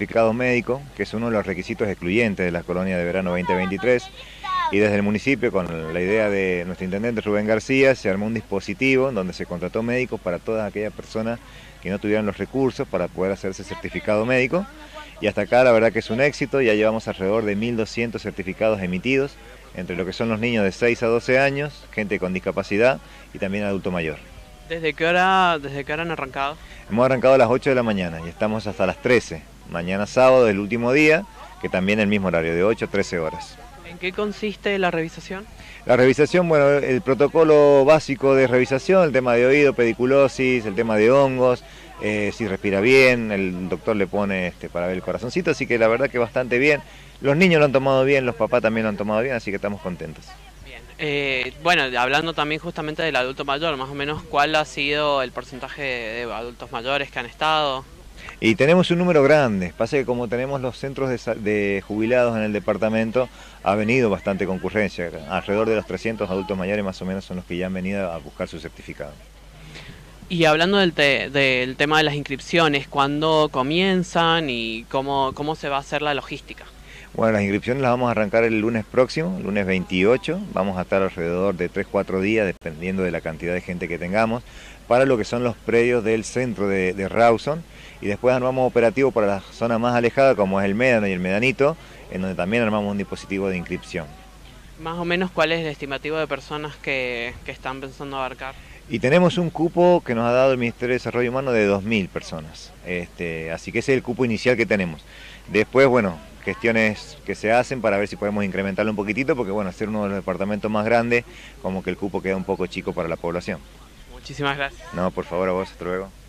certificado médico, que es uno de los requisitos excluyentes de la colonia de verano 2023. Y desde el municipio, con la idea de nuestro intendente Rubén García, se armó un dispositivo donde se contrató médicos para todas aquellas personas que no tuvieran los recursos para poder hacerse certificado médico. Y hasta acá la verdad que es un éxito, ya llevamos alrededor de 1.200 certificados emitidos entre lo que son los niños de 6 a 12 años, gente con discapacidad y también adulto mayor. ¿Desde qué hora, desde qué hora han arrancado? Hemos arrancado a las 8 de la mañana y estamos hasta las 13. Mañana sábado, el último día, que también el mismo horario, de 8 a 13 horas. ¿En qué consiste la revisación? La revisación, bueno, el protocolo básico de revisación, el tema de oído, pediculosis, el tema de hongos, eh, si respira bien, el doctor le pone este, para ver el corazoncito, así que la verdad que bastante bien. Los niños lo han tomado bien, los papás también lo han tomado bien, así que estamos contentos. Bien. Eh, bueno, hablando también justamente del adulto mayor, más o menos cuál ha sido el porcentaje de, adultos mayores que han estado. Y tenemos un número grande, pasa que como tenemos los centros de, jubilados en el departamento, ha venido bastante concurrencia, alrededor de los 300 adultos mayores más o menos son los que ya han venido a buscar su certificado. Y hablando del, del tema de las inscripciones, ¿cuándo comienzan y cómo, cómo se va a hacer la logística? Bueno, las inscripciones las vamos a arrancar el lunes próximo, el lunes 28. Vamos a estar alrededor de 3-4 días, dependiendo de la cantidad de gente que tengamos, para lo que son los predios del centro de, de Rawson. Y después armamos operativo para la zona más alejada, como es el Médano y el Medanito, en donde también armamos un dispositivo de inscripción. Más o menos, ¿cuál es el estimativo de personas que, que están pensando abarcar? Y tenemos un cupo que nos ha dado el Ministerio de Desarrollo Humano de 2.000 personas. Este, así que ese es el cupo inicial que tenemos. Después, bueno, gestiones que se hacen para ver si podemos incrementarlo un poquitito, porque bueno, ser uno de los departamentos más grandes, como que el cupo queda un poco chico para la población. Muchísimas gracias. No, por favor, a vos, hasta luego.